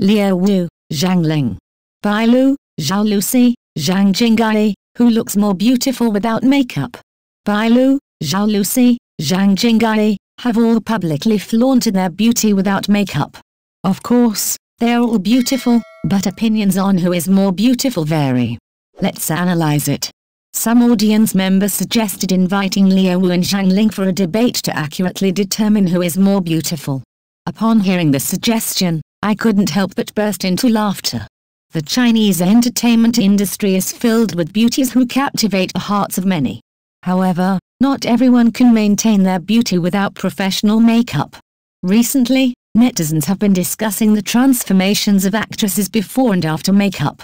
Leo Wu, Zhang Ling. Bai Lu, Zhao Lusi, Zhang Jingyi, who looks more beautiful without makeup. Bai Lu, Zhao Lusi, Zhang Jingyi, have all publicly flaunted their beauty without makeup. Of course, they are all beautiful, but opinions on who is more beautiful vary. Let's analyze it. Some audience members suggested inviting Leo Wu and Zhang Ling for a debate to accurately determine who is more beautiful. Upon hearing the suggestion, I couldn't help but burst into laughter. The Chinese entertainment industry is filled with beauties who captivate the hearts of many. However, not everyone can maintain their beauty without professional makeup. Recently, netizens have been discussing the transformations of actresses before and after makeup.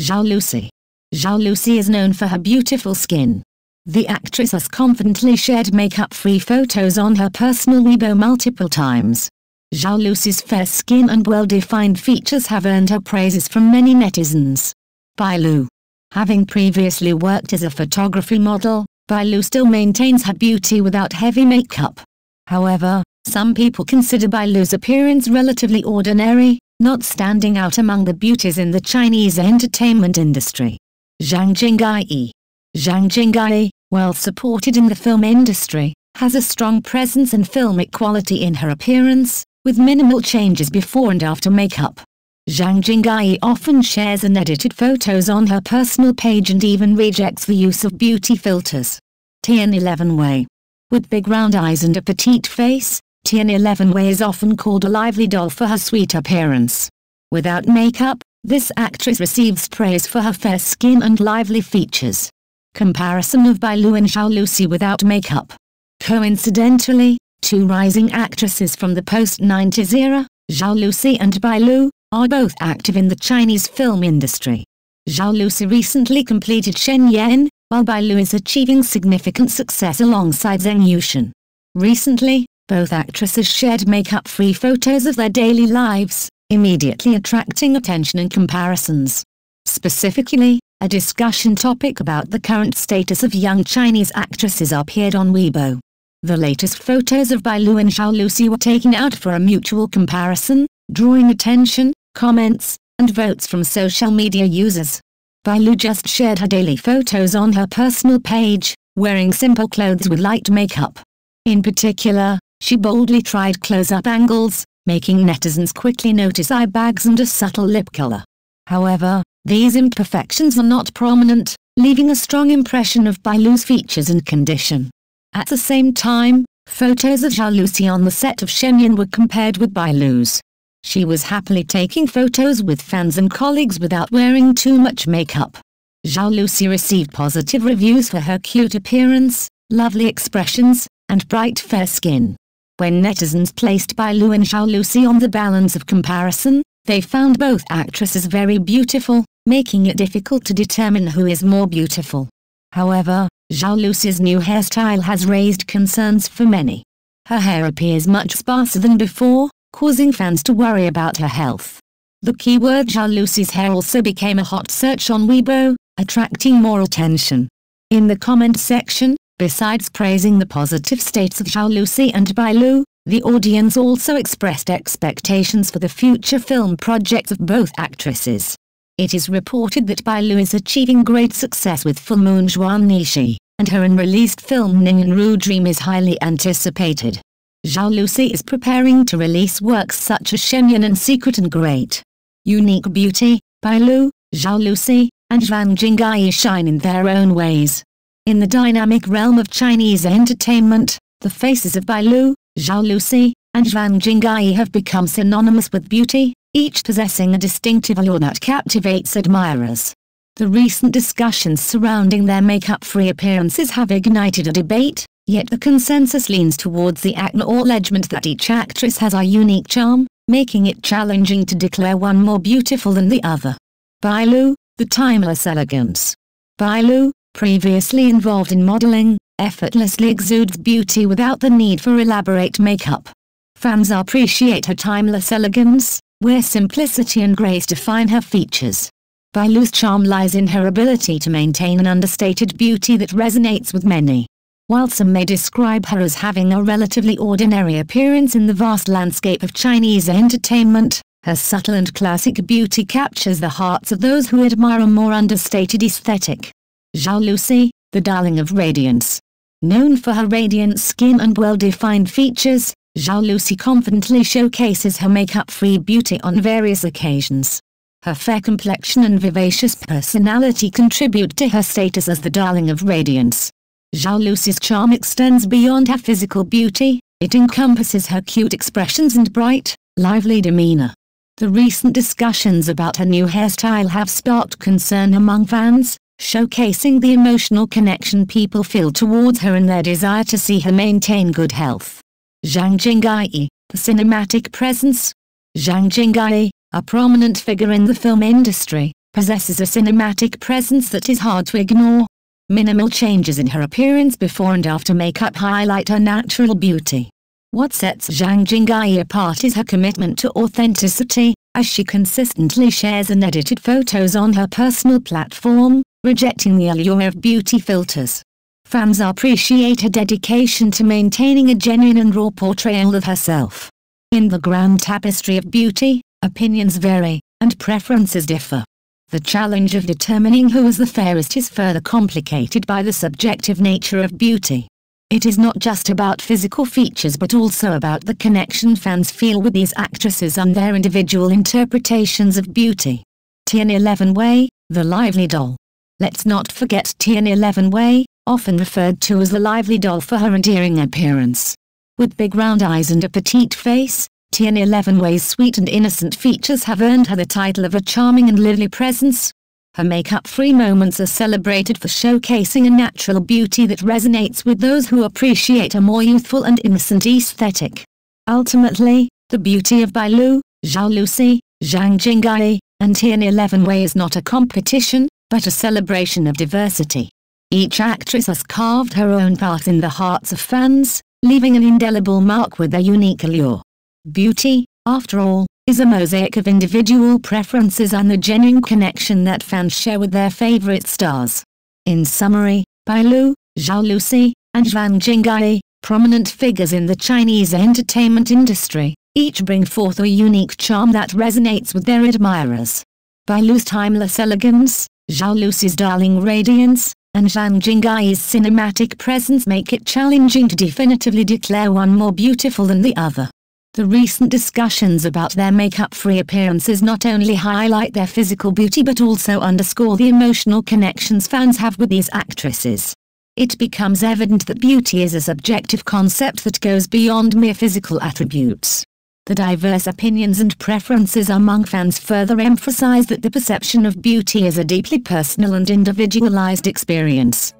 Zhao Lusi Zhao Lusi is known for her beautiful skin. The actress has confidently shared makeup-free photos on her personal Weibo multiple times. Zhao Lusi's fair skin and well-defined features have earned her praises from many netizens. Bai Lu. Having previously worked as a photography model, Bai Lu still maintains her beauty without heavy makeup. However, some people consider Bai Lu's appearance relatively ordinary, not standing out among the beauties in the Chinese entertainment industry. Zhang Jingyi. Zhang Jingyi, well supported in the film industry, has a strong presence and filmic quality in her appearance, with minimal changes before and after makeup. Zhang Jingyi often shares unedited photos on her personal page and even rejects the use of beauty filters. Tian 11 Wei. With big round eyes and a petite face, Tian 11 Wei is often called a lively doll for her sweet appearance. Without makeup, this actress receives praise for her fair skin and lively features. Comparison of Bai Lu and Zhao Lusi without makeup. Coincidentally, two rising actresses from the post-90s era, Zhao Lusi and Bai Lu, are both active in the Chinese film industry. Zhao Lusi recently completed Shen Yan, while Bai Lu is achieving significant success alongside Zheng Yushan. Recently, both actresses shared makeup-free photos of their daily lives, immediately attracting attention and comparisons. Specifically, a discussion topic about the current status of young Chinese actresses appeared on Weibo. The latest photos of Bai Lu and Zhao Lusi were taken out for a mutual comparison, drawing attention, comments, and votes from social media users. Bai Lu just shared her daily photos on her personal page, wearing simple clothes with light makeup. In particular, she boldly tried close-up angles, making netizens quickly notice eye bags and a subtle lip color. However, these imperfections are not prominent, leaving a strong impression of Bai Lu's features and condition. At the same time, photos of Zhao Lusi on the set of Shenyan were compared with Bai Lu's. She was happily taking photos with fans and colleagues without wearing too much makeup. Zhao Lusi received positive reviews for her cute appearance, lovely expressions, and bright fair skin. When netizens placed Bai Lu and Zhao Lusi on the balance of comparison, they found both actresses very beautiful, making it difficult to determine who is more beautiful. However, Zhao Lusi's new hairstyle has raised concerns for many. Her hair appears much sparser than before, causing fans to worry about her health. The keyword Zhao Lusi's hair also became a hot search on Weibo, attracting more attention. In the comment section, Besides praising the positive states of Zhao Lusi and Bai Lu, the audience also expressed expectations for the future film projects of both actresses. It is reported that Bai Lu is achieving great success with Full Moon Xuan Nishi, and her unreleased film Ning Ru Dream is highly anticipated. Zhao Lusi is preparing to release works such as Shenyan and Secret and Great. Unique Beauty, Bai Lu, Zhao Lusi, and Zhang Jingyi shine in their own ways. In the dynamic realm of Chinese entertainment, the faces of Bai Lu, Zhao Lusi, and Zhang Jingyi have become synonymous with beauty, each possessing a distinctive allure that captivates admirers. The recent discussions surrounding their makeup-free appearances have ignited a debate, yet the consensus leans towards the acknowledgement that each actress has a unique charm, making it challenging to declare one more beautiful than the other. Bai Lu, the timeless elegance. Bai Lu, previously involved in modeling, effortlessly exudes beauty without the need for elaborate makeup. Fans appreciate her timeless elegance, where simplicity and grace define her features. Bai Lu's charm lies in her ability to maintain an understated beauty that resonates with many. While some may describe her as having a relatively ordinary appearance in the vast landscape of Chinese entertainment, Her subtle and classic beauty captures the hearts of those who admire a more understated aesthetic. Zhao Lusi, the darling of radiance. Known for her radiant skin and well-defined features, Zhao Lusi confidently showcases her makeup-free beauty on various occasions. Her fair complexion and vivacious personality contribute to her status as the darling of radiance. Zhao Lusi's charm extends beyond her physical beauty, it encompasses her cute expressions and bright, lively demeanor. The recent discussions about her new hairstyle have sparked concern among fans, showcasing the emotional connection people feel towards her and their desire to see her maintain good health. Zhang the cinematic presence. Zhang Jingyi, a prominent figure in the film industry, possesses a cinematic presence that is hard to ignore. Minimal changes in her appearance before and after makeup highlight her natural beauty. What sets Zhang Jingyi apart is her commitment to authenticity, as she consistently shares unedited photos on her personal platform, rejecting the allure of beauty filters. Fans appreciate her dedication to maintaining a genuine and raw portrayal of herself. In the grand tapestry of beauty, opinions vary, and preferences differ. The challenge of determining who is the fairest is further complicated by the subjective nature of beauty. It is not just about physical features but also about the connection fans feel with these actresses and their individual interpretations of beauty. Tian 11 Way, the lively doll. Let's not forget Tian 11 Wei, often referred to as the lively doll for her endearing appearance. With big round eyes and a petite face, Tian 11 Wei's sweet and innocent features have earned her the title of a charming and lively presence. Her makeup-free moments are celebrated for showcasing a natural beauty that resonates with those who appreciate a more youthful and innocent aesthetic. Ultimately, the beauty of Bai Lu, Zhao Lusi, Zhang Jingyi, and Tian 11 Wei is not a competition, but a celebration of diversity. Each actress has carved her own path in the hearts of fans, leaving an indelible mark with their unique allure. Beauty, after all, is a mosaic of individual preferences and the genuine connection that fans share with their favorite stars. In summary, Bai Lu, Zhao Lusi, and Zhang Jingyi, prominent figures in the Chinese entertainment industry, each bring forth a unique charm that resonates with their admirers. Bailu's timeless elegance, Zhao Lusi's darling radiance, and Zhang Jingyi's cinematic presence make it challenging to definitively declare one more beautiful than the other. The recent discussions about their makeup-free appearances not only highlight their physical beauty but also underscore the emotional connections fans have with these actresses. It becomes evident that beauty is a subjective concept that goes beyond mere physical attributes. The diverse opinions and preferences among fans further emphasize that the perception of beauty is a deeply personal and individualized experience.